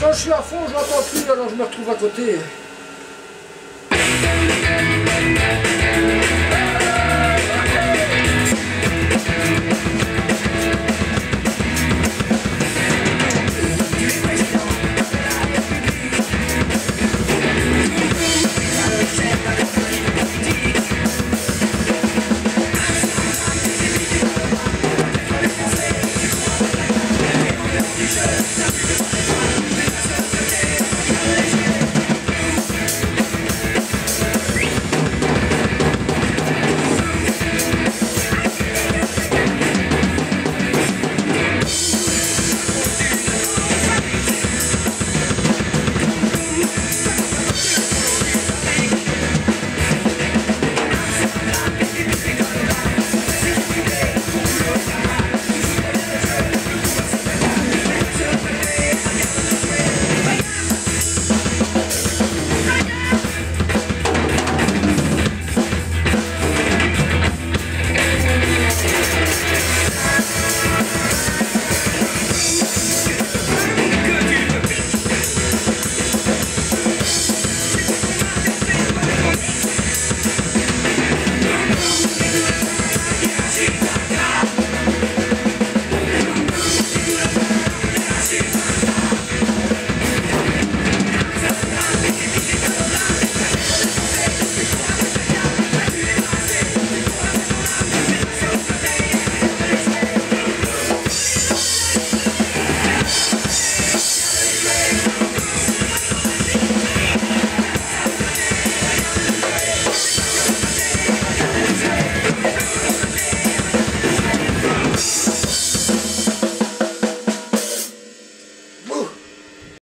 Quand je suis à fond, je n'entends plus, alors je me retrouve à côté.